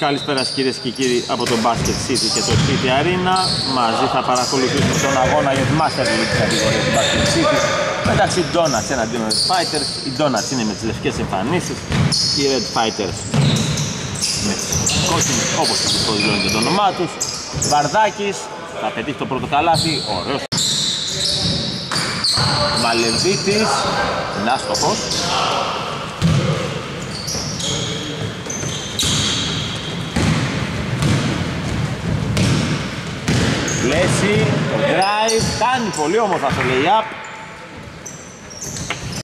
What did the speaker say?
Καλησπέρα κυρίες και κύριοι από το Basket City και το City Arena. Μαζί θα παρακολουθήσουμε τον αγώνα για τη Master League κατηγορία του Basket City μεταξύ Donuts εναντίον Red Fighters. Οι Donuts είναι με τις λευκές εμφανίσεις, οι Red Fighters με τις κόκκινες όπως το δηλώνει το όνομά τους. Βαρδάκης θα πετύχει το πρώτο καλάθι, ωραίος. Μαλεβίτης, νάστοχος. Λέση, drive, κάνει πολύ όμορφα το lay-up.